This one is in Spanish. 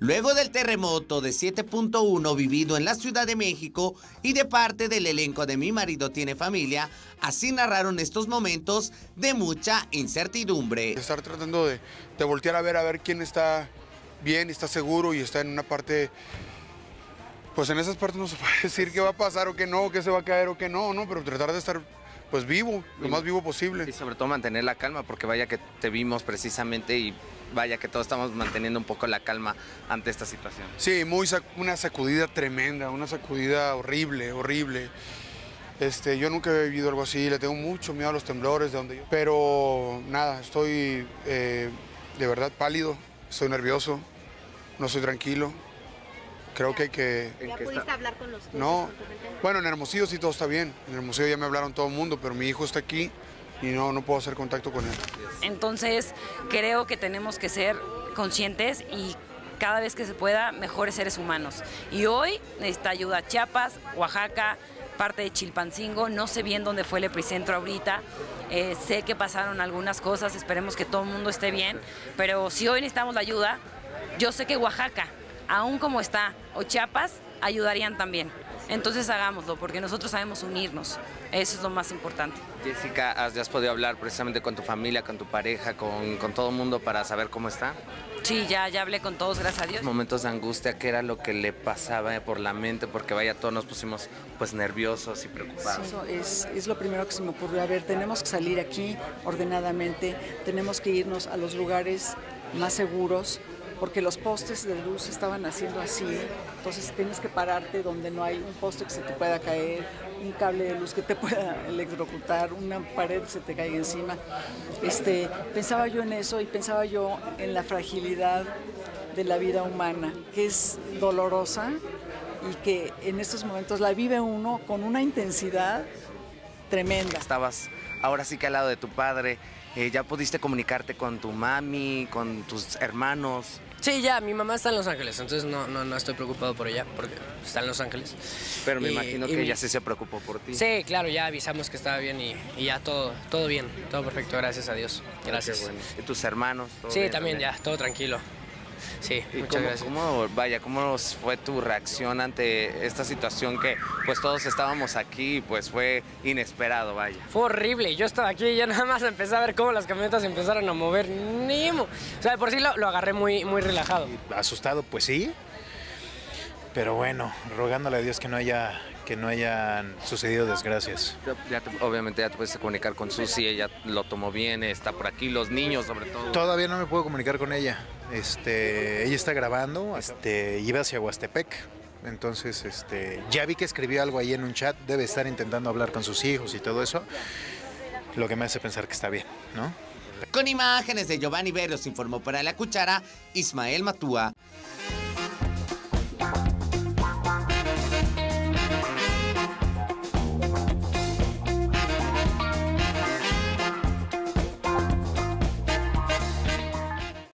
Luego del terremoto de 7.1 vivido en la Ciudad de México y de parte del elenco de Mi marido tiene familia, así narraron estos momentos de mucha incertidumbre. Estar tratando de, de voltear a ver a ver quién está bien, está seguro y está en una parte pues en esas partes no se puede decir qué va a pasar o qué no, qué se va a caer o qué no, no, pero tratar de estar pues vivo, lo más vivo posible. Y sobre todo mantener la calma, porque vaya que te vimos precisamente y vaya que todos estamos manteniendo un poco la calma ante esta situación. Sí, muy una sacudida tremenda, una sacudida horrible, horrible. Este, yo nunca he vivido algo así, le tengo mucho miedo a los temblores de donde yo. Pero nada, estoy eh, de verdad pálido, estoy nervioso, no estoy tranquilo. Creo que hay que... ¿Ya pudiste hablar con los No, bueno, en Hermosillo sí todo está bien. En Hermosillo ya me hablaron todo el mundo, pero mi hijo está aquí y no, no puedo hacer contacto con él. Entonces, creo que tenemos que ser conscientes y cada vez que se pueda, mejores seres humanos. Y hoy necesita ayuda Chiapas, Oaxaca, parte de Chilpancingo, no sé bien dónde fue el epicentro ahorita, eh, sé que pasaron algunas cosas, esperemos que todo el mundo esté bien, pero si hoy necesitamos la ayuda, yo sé que Oaxaca, aún como está, o Chiapas, ayudarían también. Entonces hagámoslo, porque nosotros sabemos unirnos. Eso es lo más importante. Jessica, ¿has, has podido hablar precisamente con tu familia, con tu pareja, con, con todo el mundo para saber cómo está? Sí, ya, ya hablé con todos, gracias a Dios. Momentos de angustia, ¿qué era lo que le pasaba por la mente? Porque vaya, todos nos pusimos pues nerviosos y preocupados. Eso es, es lo primero que se me ocurrió. A ver, tenemos que salir aquí ordenadamente, tenemos que irnos a los lugares más seguros, porque los postes de luz estaban haciendo así, entonces tienes que pararte donde no hay un poste que se te pueda caer, un cable de luz que te pueda electrocutar, una pared que se te caiga encima. Este, pensaba yo en eso y pensaba yo en la fragilidad de la vida humana, que es dolorosa y que en estos momentos la vive uno con una intensidad tremenda. Estabas ahora sí que al lado de tu padre, eh, ya pudiste comunicarte con tu mami, con tus hermanos. Sí, ya, mi mamá está en Los Ángeles, entonces no, no, no estoy preocupado por ella, porque está en Los Ángeles. Pero me Y- imagino y que mi- ella sí se preocupó por ti. Sí, claro, ya avisamos que estaba bien y, y ya todo, todo bien, todo perfecto, gracias a Dios. Gracias. Qué bueno. ¿Y tus hermanos? ¿Todo Sí, bien también ya, todo tranquilo. Sí, ¿Y muchas cómo, gracias. cómo, vaya, cómo fue tu reacción ante esta situación que pues todos estábamos aquí y pues fue inesperado, vaya? Fue horrible, yo estaba aquí y ya nada más empecé a ver cómo las camionetas se empezaron a mover. Nimo. O sea, de por sí lo, lo agarré muy, muy relajado. asustado, pues sí. Pero bueno, rogándole a Dios que no haya que no hayan sucedido desgracias. Ya te- obviamente ya te puedes comunicar con Susi, ella lo tomó bien, está por aquí, los niños sobre todo. Todavía no me puedo comunicar con ella. Este, ella está grabando, este, iba hacia Huastepec. Entonces, este, ya vi que escribió algo ahí en un chat, debe estar intentando hablar con sus hijos y todo eso. Lo que me hace pensar que está bien, ¿no? Con imágenes de Giovanni Veros informó para La Cuchara, Ismael Matúa.